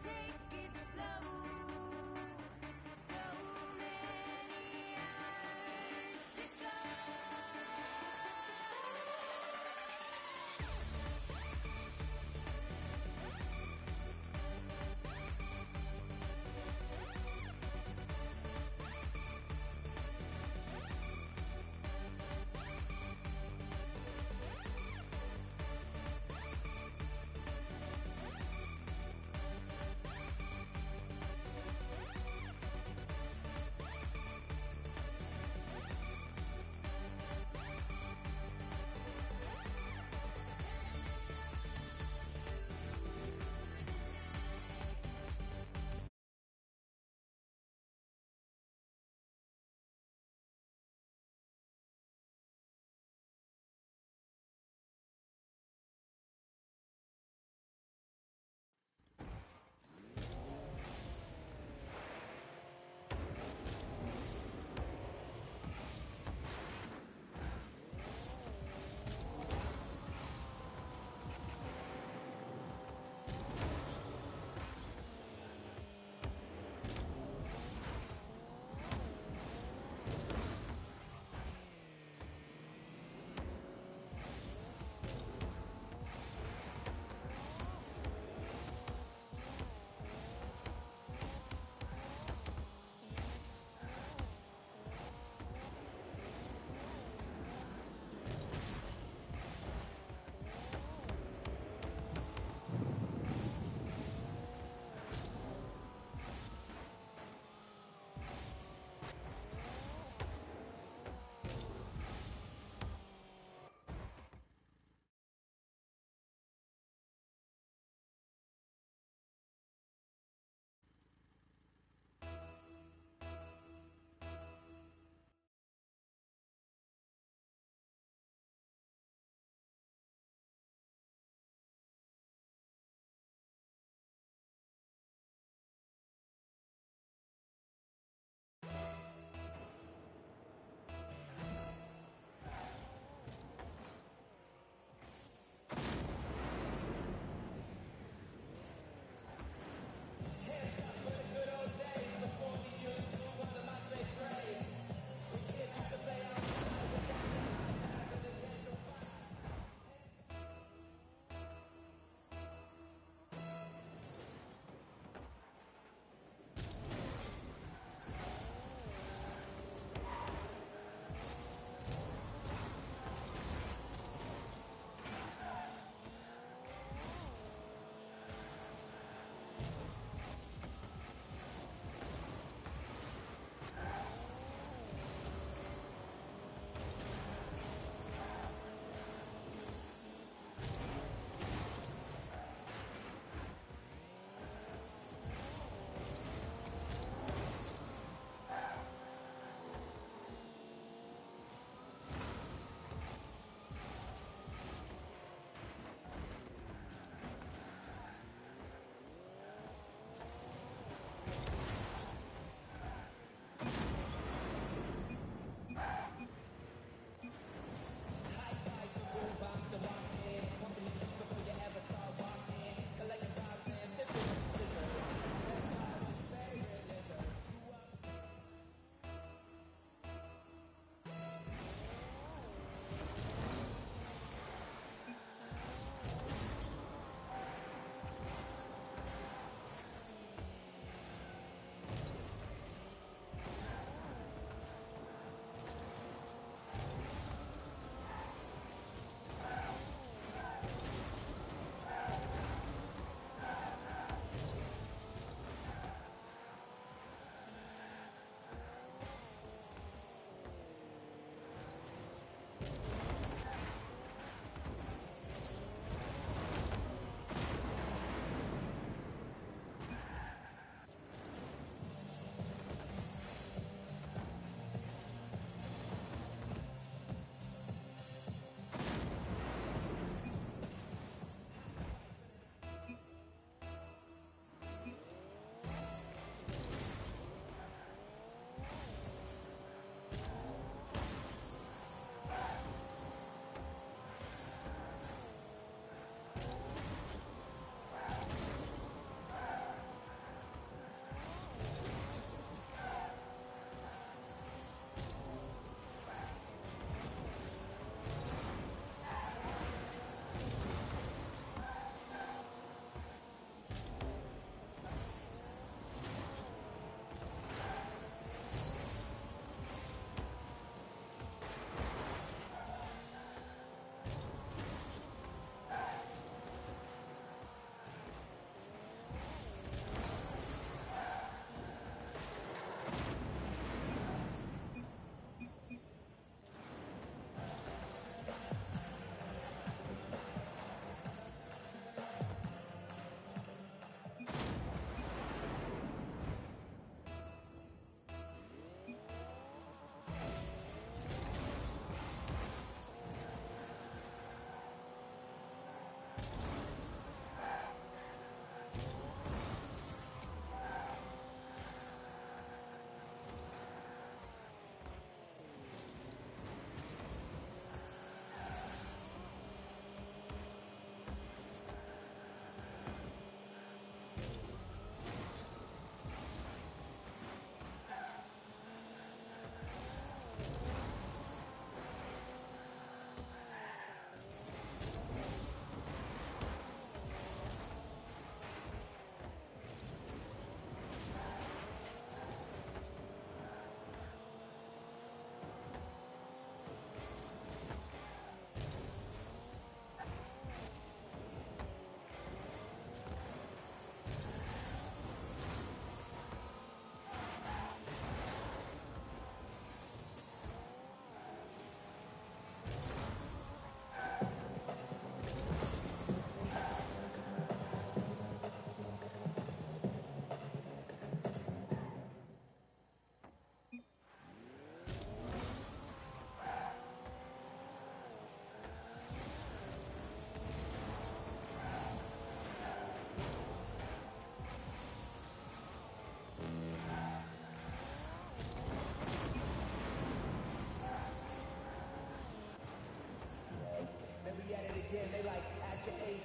take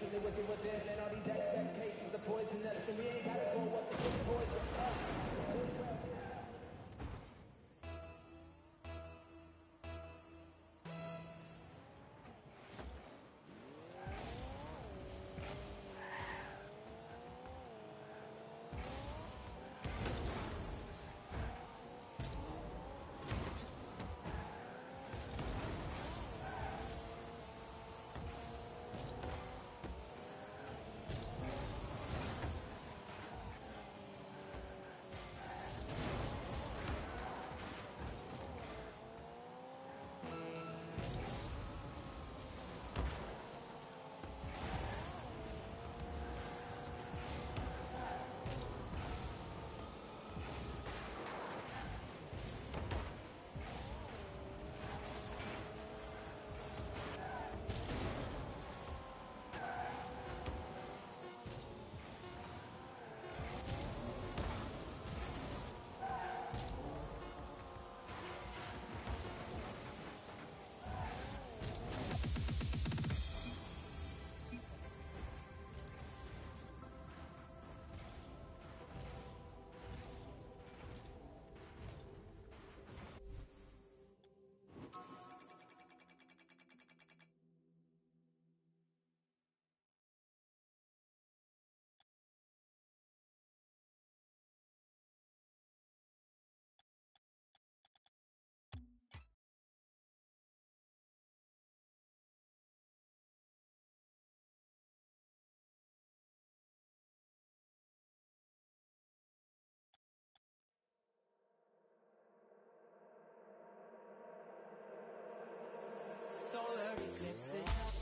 the wishing within and all these expectations are poisonous and we ain't gotta go the good poison solar eclipses.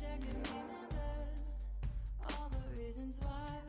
Remember all the reasons why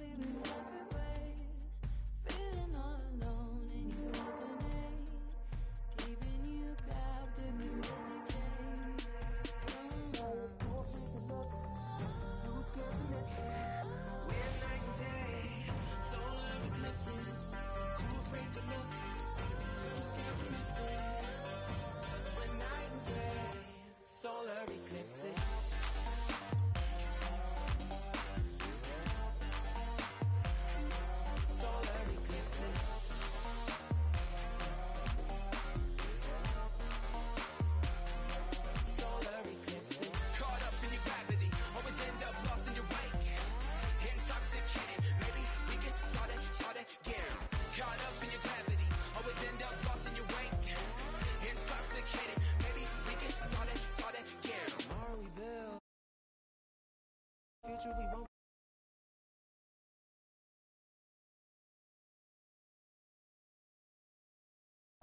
future we won't.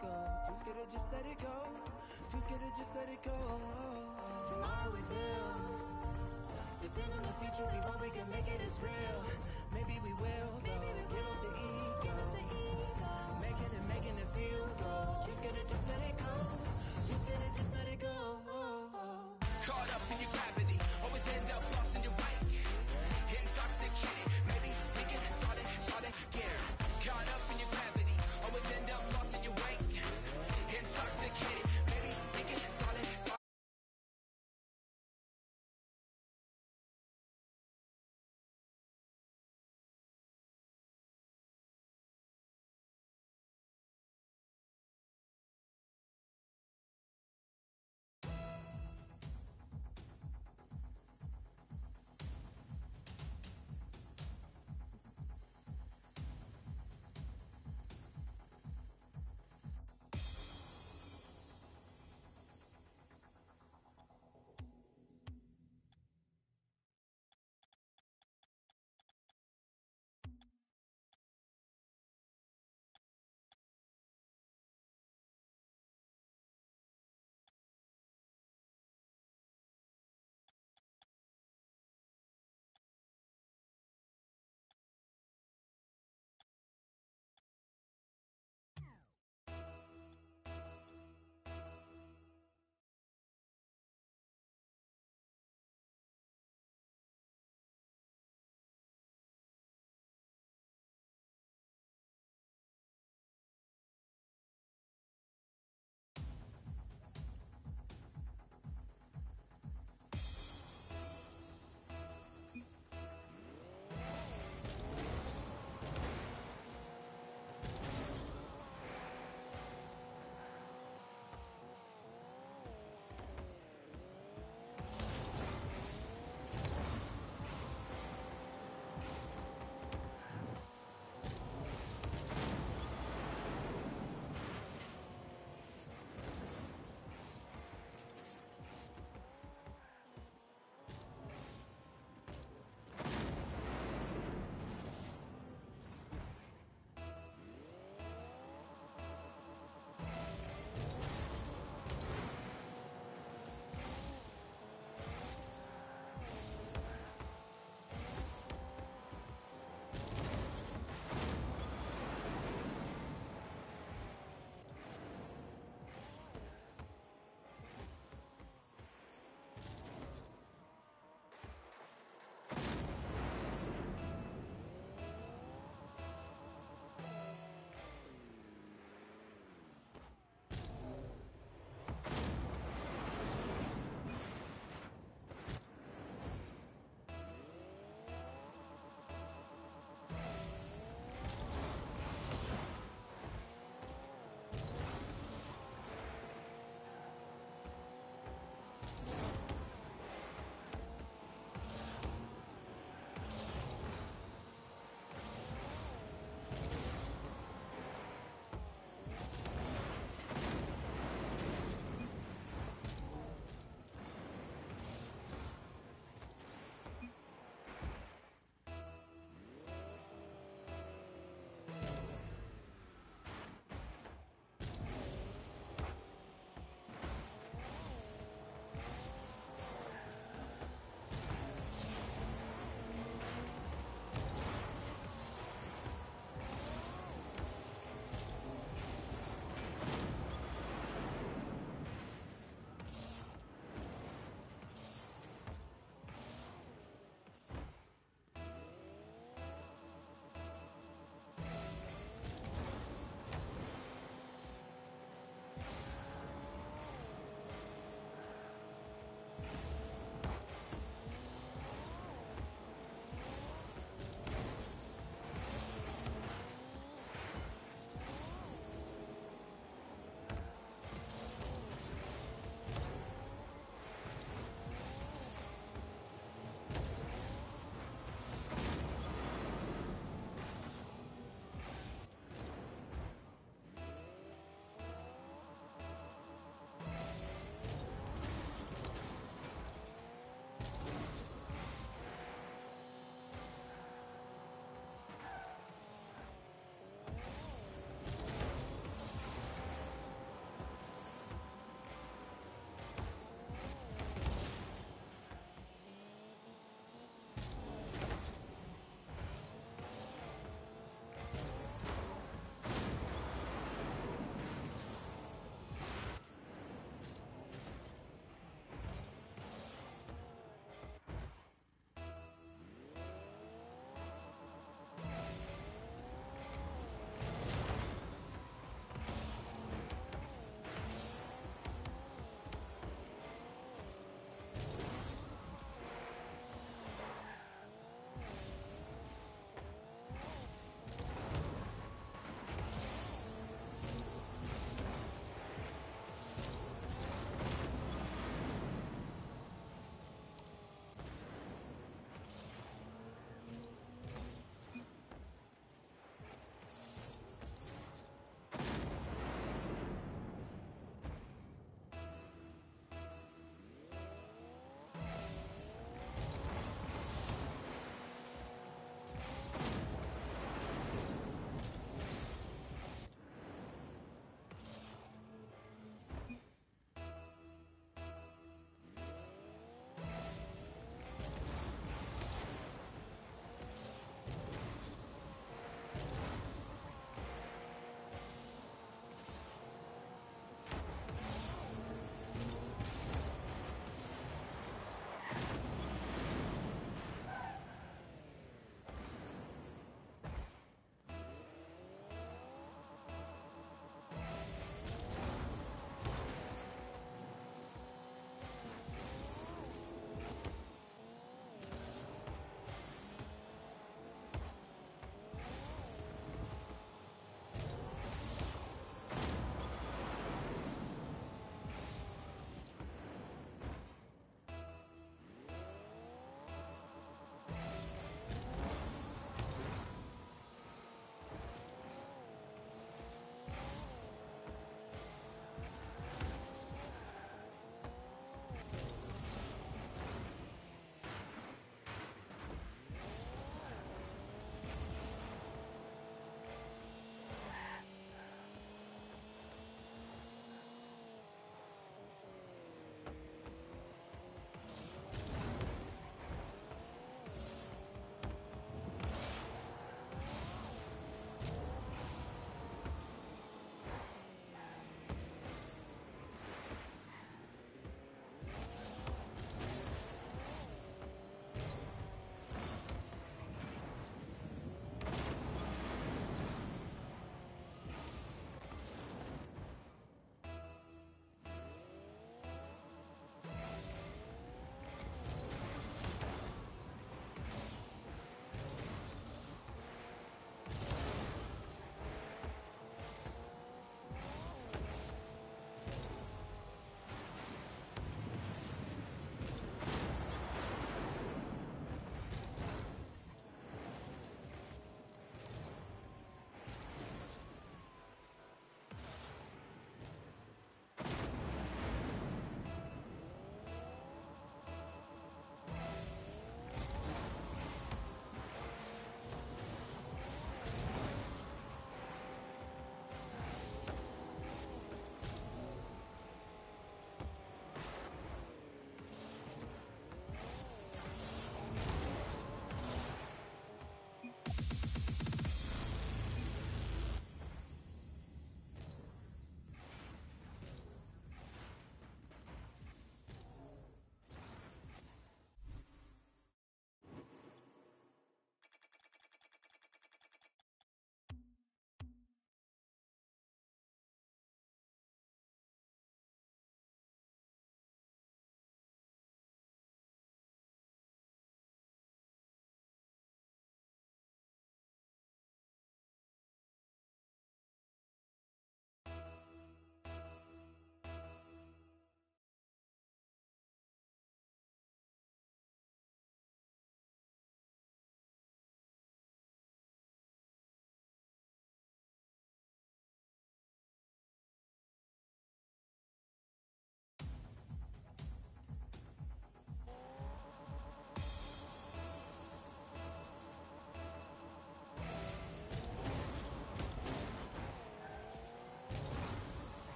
Go. Too scared to just let it go. Too scared to just let it go. Tomorrow we build. Depends on the future we want, we can make it as real. Maybe we will, though. Get off the ego. Making it, making it feel good. Too scared to just let it go. Too scared to just let it go. Oh, oh, oh. Caught up in your gravity, always end up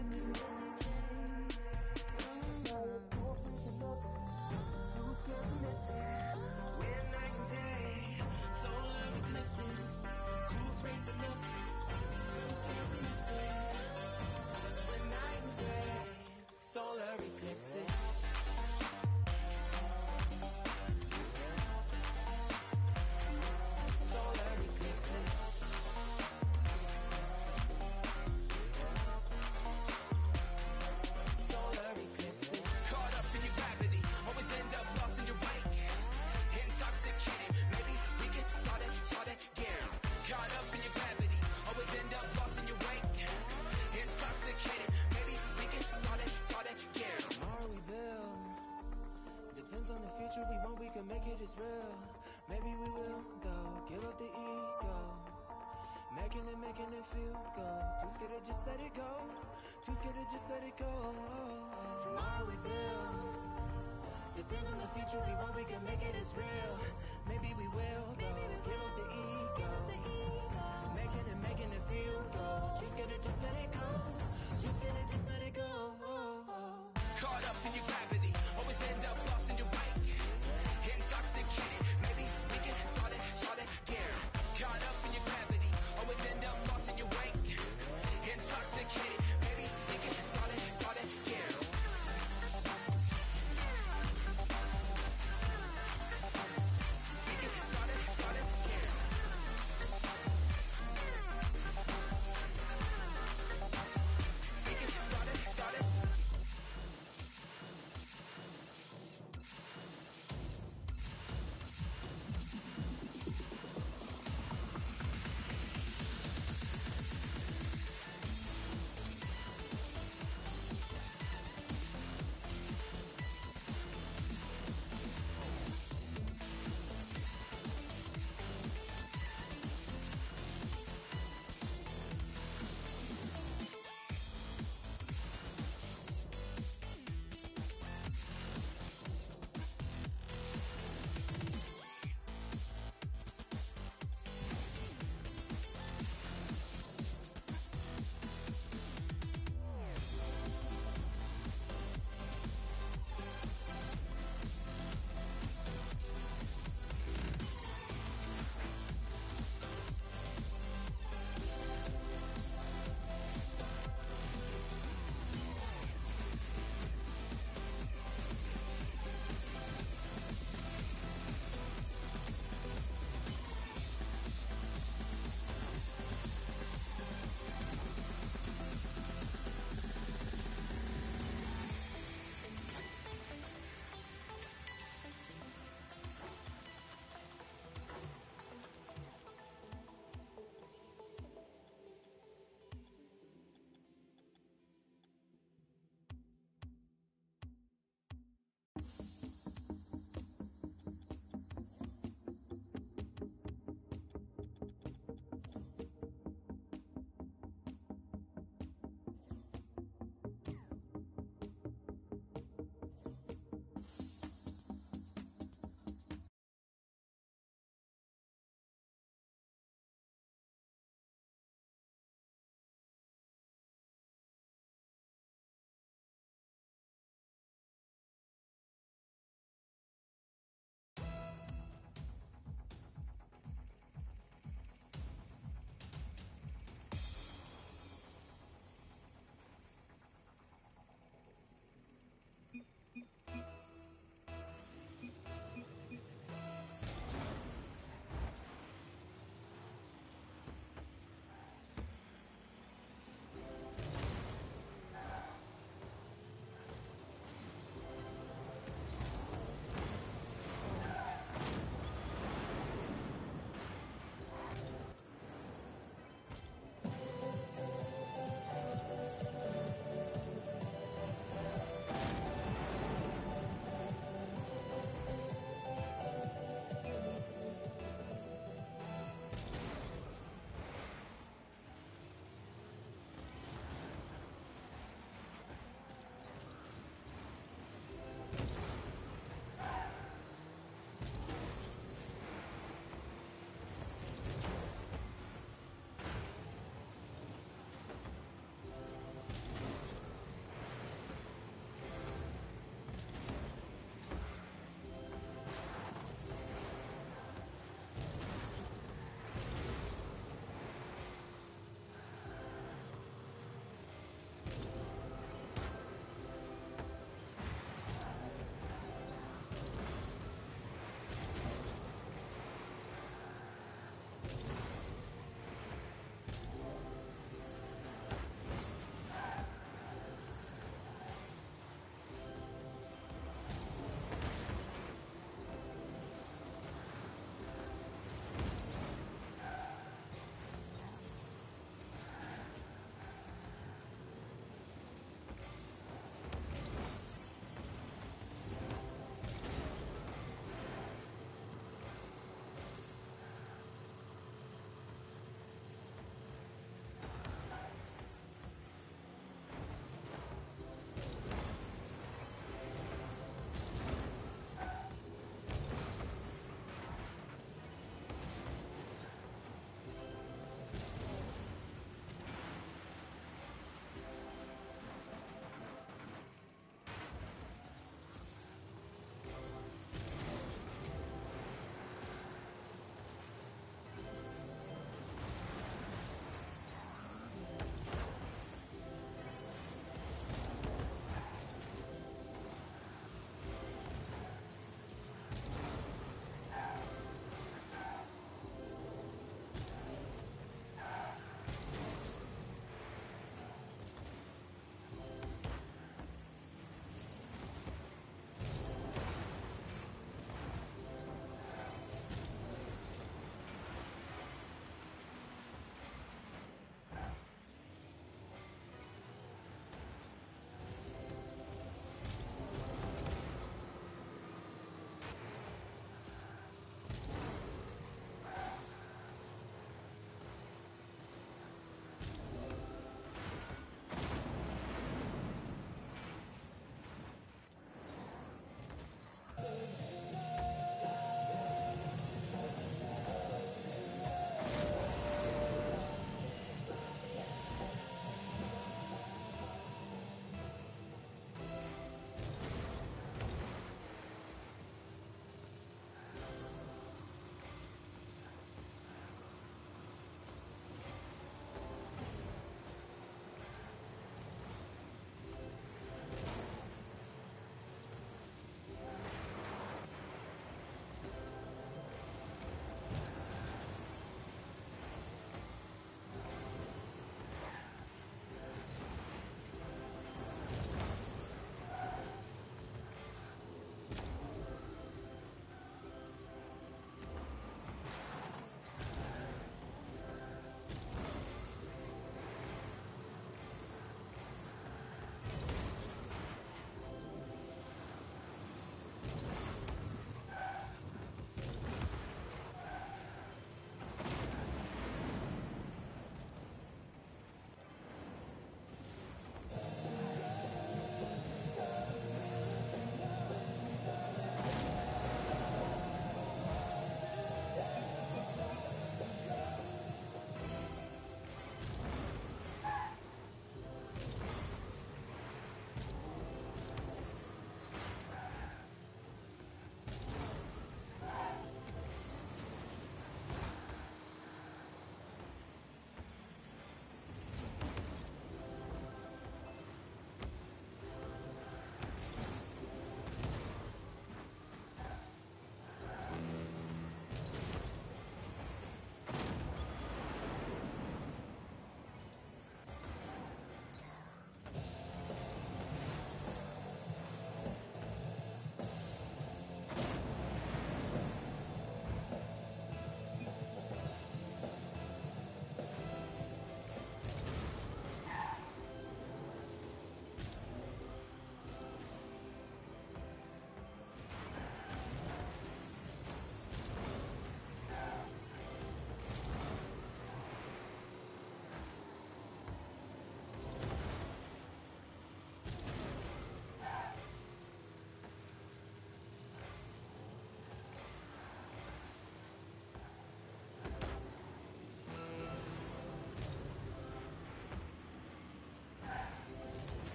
Commit future we want, we can make it, it's real. Maybe we will, Go. Give up the ego. Making it, making it feel good. Too scared to just let it go. Too scared to just let it go. Tomorrow we build Depends on the future we want, we can make it, it's real. Maybe we will, though, give up the ego. Making it, making it feel good. Too scared to just let it go. Too scared to just let it go. Caught up in your